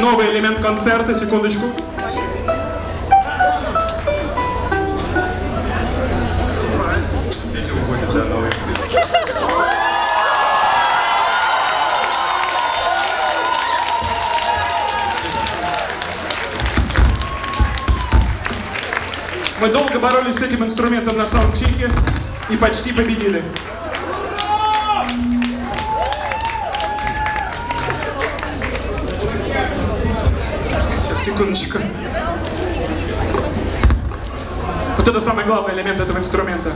новый элемент концерта, секундочку. Мы долго боролись с этим инструментом на саундчеке и почти победили. Секундочку. Вот это самый главный элемент этого инструмента.